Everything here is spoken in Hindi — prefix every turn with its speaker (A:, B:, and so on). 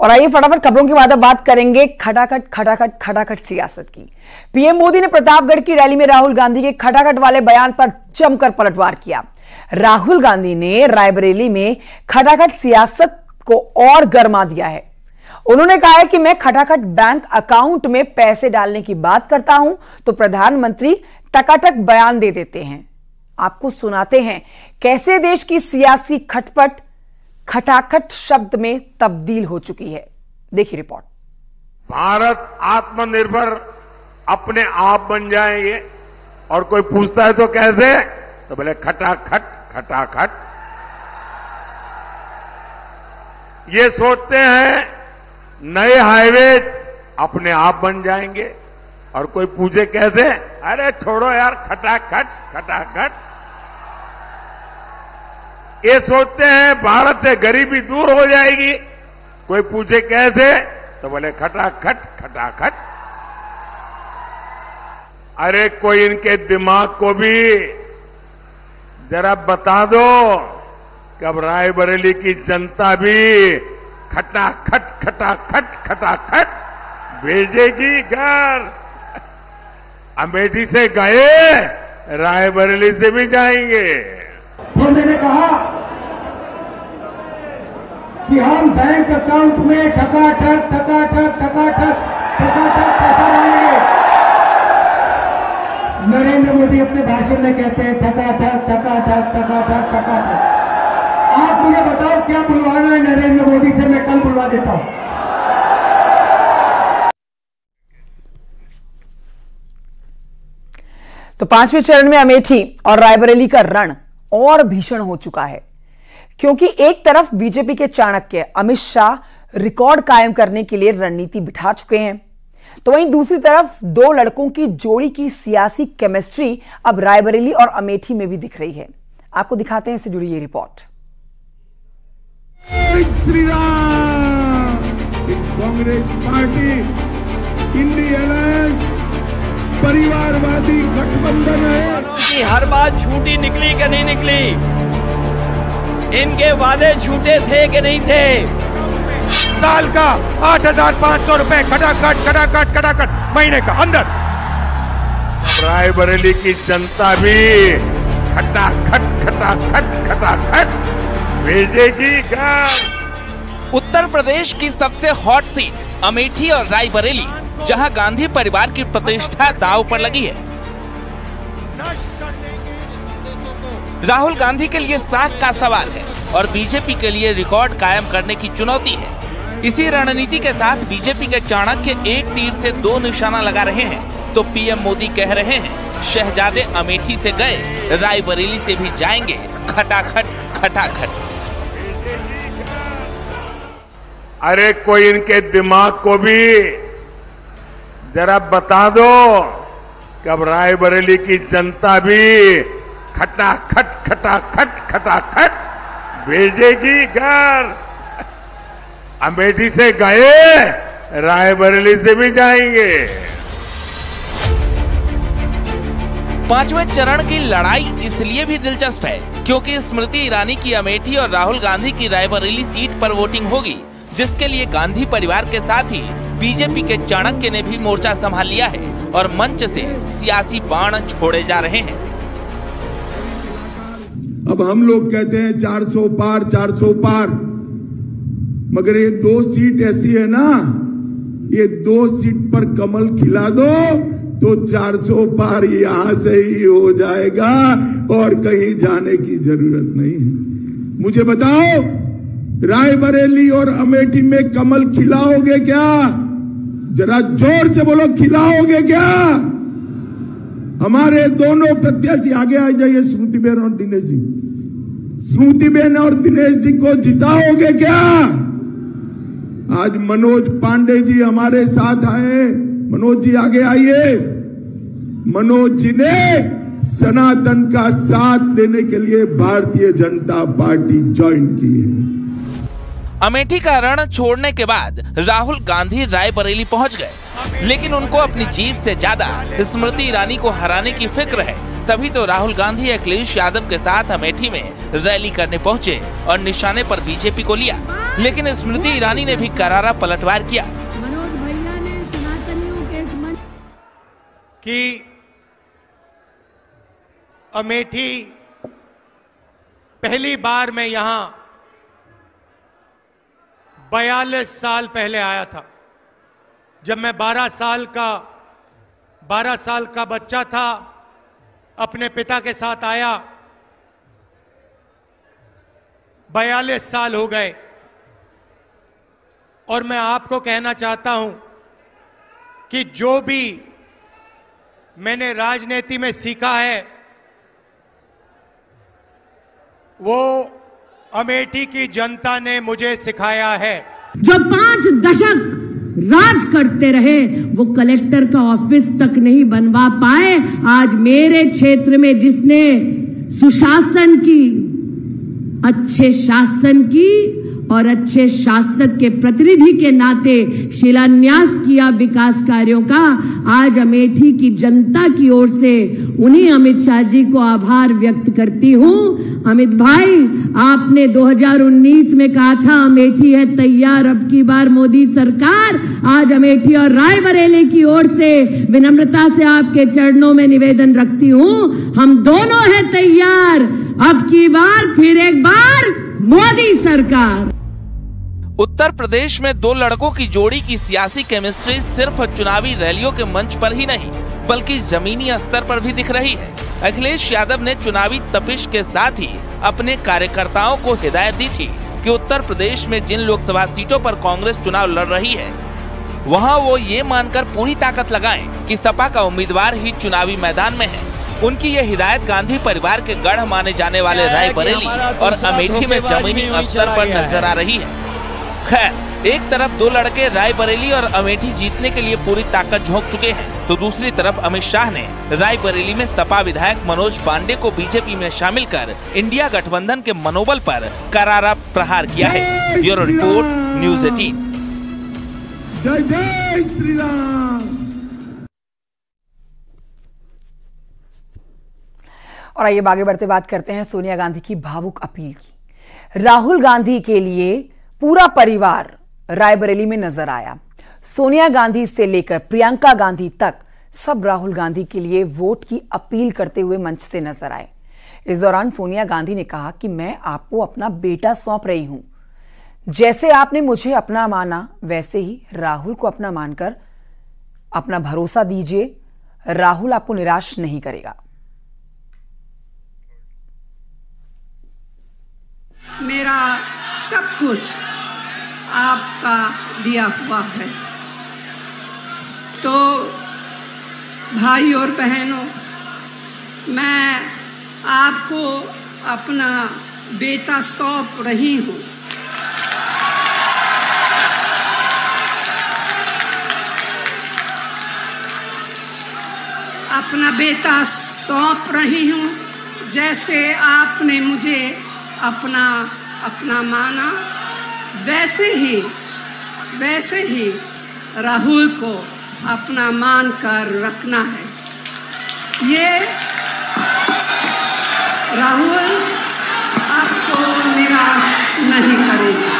A: और आइए फटाफट खबरों के बाद बात करेंगे खटाखट खटाखट खटाखट सियासत की। पीएम मोदी ने प्रतापगढ़ की रैली में राहुल गांधी के खटाखट वाले बयान पर जमकर पलटवार किया। राहुल गांधी ने रायबरेली में खटाखट सियासत को और गर्मा दिया है। उन्होंने कहा है कि मैं खटाखट बैंक अकाउंट में पैसे डालने की बात करता हूँ तो प्रधानमंत्री टकाटक बयान दे देते हैं। आपको सुनाते हैं, कैसे देश की सियासी खटपट खटाखट शब्द में तब्दील हो चुकी है। देखिए रिपोर्ट।
B: भारत आत्मनिर्भर अपने आप बन जाएँगे। और कोई पूछता है तो कैसे? तो बोले, खटाखट खटाखट। ये सोचते हैं, नए हाईवे अपने आप बन जाएँगे। और कोई पूछे कैसे? अरे छोड़ो यार, खटाखट खटाखट। ये सोचते हैं भारत से गरीबी दूर हो जाएगी। कोई पूछे कैसे? तो बोले, खटाखट खटाखट। अरे कोई इनके दिमाग को भी जरा बता दो कि अब रायबरेली की जनता भी खटाखट खटाखट खटाखट भेजेगी घर। अमेठी से गए, रायबरेली से भी जाएँगे।
C: तो मैंने कहा कि हम बैंक अकाउंट में ठकाठक ठकाठक ठकाठक ठकाठक पैसा डालेंगे। नरेंद्र मोदी अपने भाषण में कहते हैं, ठकाठक ठकाठक ठकाठक ठकाठक। आप मुझे बताओ क्या बुलवाना है नरेंद्र मोदी से, मैं कल बुलवा देता हूँ।
A: तो पाँचवें चरण में अमेठी और रायबरेली का रण और भीषण हो चुका है। क्योंकि एक तरफ़ बीजेपी के चाणक्य अमित शाह रिकॉर्ड कायम करने के लिए रणनीति बिठा चुके हैं। तो वहीं दूसरी तरफ़ दो लड़कों की जोड़ी की सियासी केमिस्ट्री अब रायबरेली और अमेठी में भी दिख रही है। आपको दिखाते हैं इससे जुड़ी ये report
D: Shri Ram Congress party INDI alliance परिवारवादी गठबंधन है।
E: हर बात झूठी निकली कि नहीं निकली? इनके वादे झूठे थे कि नहीं थे?
F: साल का आठ हज़ार पाँच सौ रूपए खटाखट खटाखट खटाखट महीने का अंदर।
B: रायबरेली की जनता भी खटाखट खटाखट खटाखट भेजेगी
G: उत्तर प्रदेश की सबसे हॉट सीट अमेठी और रायबरेली जहाँ गांधी परिवार की प्रतिष्ठा दाव पर लगी है। राहुल गांधी के लिए साख का सवाल है और बीजेपी के लिए रिकॉर्ड कायम करने की चुनौती है। इसी रणनीति के साथ बीजेपी के चाणक्य एक तीर से दो निशाना लगा रहे हैं। तो पीएम मोदी कह रहे हैं, शहजादे अमेठी से गए, रायबरेली से भी जाएँगे। खटाखट खटाखट।
B: अरे कोई इनके दिमाग को भी जरा बता दो कि अब रायबरेली की जनता भी खटाखट खटा खट, भेजेगी घर। अमेठी से गए, रायबरेली से भी जाएँगे।
G: पाँचवें चरण की लड़ाई इसलिए भी दिलचस्प है, क्योंकि स्मृति ईरानी की अमेठी और राहुल गांधी की रायबरेली सीट पर वोटिंग होगी, जिसके लिए गांधी परिवार के साथ ही बीजेपी के चाणक्य ने भी मोर्चा संभाल लिया है, और मंच से सियासी बाण छोड़े जा रहे हैं।
D: अब हम लोग कहते हैं 400 पार 400 पार। मगर ये दो सीट ऐसी है ना, ये दो सीट पर कमल खिला दो तो 400 पार यहाँ से ही हो जाएगा और कहीं जाने की ज़रूरत नहीं है। मुझे बताओ, रायबरेली और अमेठी में कमल खिलाओगे क्या? जरा ज़ोर से बोलो, खिलाओगे क्या? हमारे दोनों प्रत्याशी आगे आ जाइए, स्मृति बेन और दिनेश जी। स्मृति बेन और दिनेश जी को जिताओगे क्या? आज मनोज पांडे जी हमारे साथ आए। मनोज जी आगे आइए। मनोज जी ने सनातन का साथ देने के लिए भारतीय जनता पार्टी ज्वाइन की है।
G: अमेठी का रण छोड़ने के बाद राहुल गांधी रायबरेली पहुँच गए। लेकिन उनको अपनी जीत से ज़्यादा स्मृति ईरानी को हराने की फ़िक्र है। तभी तो राहुल गांधी अखिलेश यादव के साथ अमेठी में रैली करने पहुँचे और निशाने पर बीजेपी को लिया। लेकिन स्मृति ईरानी ने भी करारा पलटवार किया।
H: मनोज भैया ने सनातनियों के इस मंच
F: कि अमेठी पहली बार मैं यहाँ बयालीस साल पहले आया था। जब मैं 12 साल का 12 साल का बच्चा था, अपने पिता के साथ आया, बयालीस साल हो गए। और मैं आपको कहना चाहता हूँ कि जो भी मैंने राजनीति में सीखा है, वो अमेठी की जनता ने मुझे सिखाया है।
H: जो पाँच दशक राज करते रहे, वो कलेक्टर का ऑफ़िस तक नहीं बनवा पाए। आज मेरे क्षेत्र में जिसने सुशासन की, अच्छे शासन की और अच्छे शासक के प्रतिनिधि के नाते शिलान्यास किया विकास कार्यों का, आज अमेठी की जनता की ओर से उन्हीं अमित शाह जी को आभार व्यक्त करती हूँ। अमित भाई, आपने 2019 में कहा था, अमेठी है तैयार, अब की बार मोदी सरकार, आज अमेठी और रायबरेली की ओर से विनम्रता से आपके चरणों में निवेदन रखती हूँ। हम दोनों हैं तैयार, अब की बार फिर एक बार मोदी सरकार।
G: उत्तर प्रदेश में दो लड़कों की जोड़ी की सियासी केमिस्ट्री सिर्फ़ चुनावी रैलियों के मंच पर ही नहीं बल्कि जमीनी स्तर पर भी दिख रही है। अखिलेश यादव ने चुनावी तपिश के साथ ही अपने कार्यकर्ताओं को हिदायत दी थी कि उत्तर प्रदेश में जिन लोकसभा सीटों पर कांग्रेस चुनाव लड़ रही है वहाँ वो ये मानकर पूरी ताकत लगाएँ कि सपा का उम्मीदवार ही चुनावी मैदान में है। उनकी ये हिदायत गांधी परिवार के गढ़ माने जाने वाले राय रायबरेली और अमेठी में जमीनी स्तर पर नज़र आ रही है। खैर एक तरफ़ दो लड़के रायबरेली और अमेठी जीतने के लिए पूरी ताकत झोंक चुके हैं। तो दूसरी तरफ़ अमित शाह ने रायबरेली में सपा विधायक मनोज पांडे को बीजेपी में शामिल कर इंडिया गठबंधन के मनोबल पर करारा प्रहार किया है। Bureau report news eighteen.
D: जय जय श्री राम।
A: और आइए आगे बढ़ते बात करते हैं सोनिया गांधी की भावुक अपील की। राहुल गांधी के लिए पूरा परिवार रायबरेली में नज़र आया। सोनिया गांधी से लेकर प्रियंका गांधी तक सब राहुल गांधी के लिए वोट की अपील करते हुए मंच से नज़र आए। इस दौरान सोनिया गांधी ने कहा कि मैं आपको अपना बेटा सौंप रही हूँ। जैसे आपने मुझे अपना माना, वैसे ही राहुल को अपना मानकर अपना भरोसा दीजिए। राहुल आपको निराश नहीं करेगा।
I: मेरा सब कुछ आपका दिया हुआ है। तो भाई और बहनों, मैं आपको अपना बेटा सौंप रही हूँ। अपना बेटा सौंप रही हूँ, जैसे आपने मुझे अपना अपना माना, वैसे ही वैसे ही राहुल को अपना मान कर रखना है। ये राहुल आपको निराश नहीं करेगा।